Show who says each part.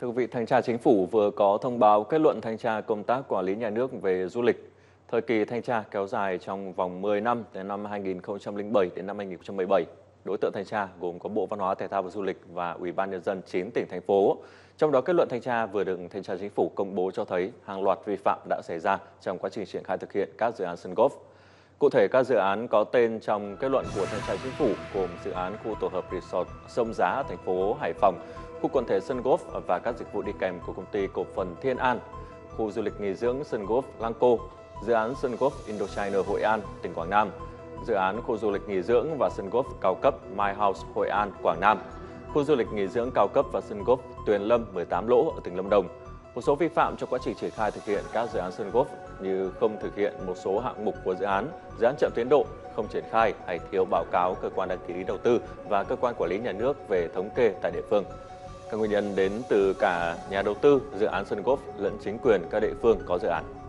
Speaker 1: Thưa quý vị, Thanh tra Chính phủ vừa có thông báo kết luận thanh tra công tác quản lý nhà nước về du lịch. Thời kỳ thanh tra kéo dài trong vòng 10 năm từ năm 2007 đến năm 2017. Đối tượng thanh tra gồm có Bộ Văn hóa Thể thao và Du lịch và Ủy ban nhân dân 9 tỉnh thành phố. Trong đó kết luận thanh tra vừa được thanh tra chính phủ công bố cho thấy hàng loạt vi phạm đã xảy ra trong quá trình triển khai thực hiện các dự án sân golf. Cụ thể các dự án có tên trong kết luận của thanh tra chính phủ gồm dự án khu tổ hợp resort Sông Giá ở thành phố Hải Phòng, khu quần thể sân golf và các dịch vụ đi kèm của công ty cổ phần Thiên An, khu du lịch nghỉ dưỡng sân golf Lăng dự án sân golf Indochina Hội An, tỉnh Quảng Nam, dự án khu du lịch nghỉ dưỡng và sân golf cao cấp My House Hội An, Quảng Nam, khu du lịch nghỉ dưỡng cao cấp và sân golf Tuyền Lâm 18 lỗ ở tỉnh Lâm Đồng. Một số vi phạm trong quá trình triển khai thực hiện các dự án sân golf như không thực hiện một số hạng mục của dự án, dự án chậm tiến độ, không triển khai hay thiếu báo cáo cơ quan đăng ký đầu tư và cơ quan quản lý nhà nước về thống kê tại địa phương. Các nguyên nhân đến từ cả nhà đầu tư, dự án sân golf lẫn chính quyền các địa phương có dự án.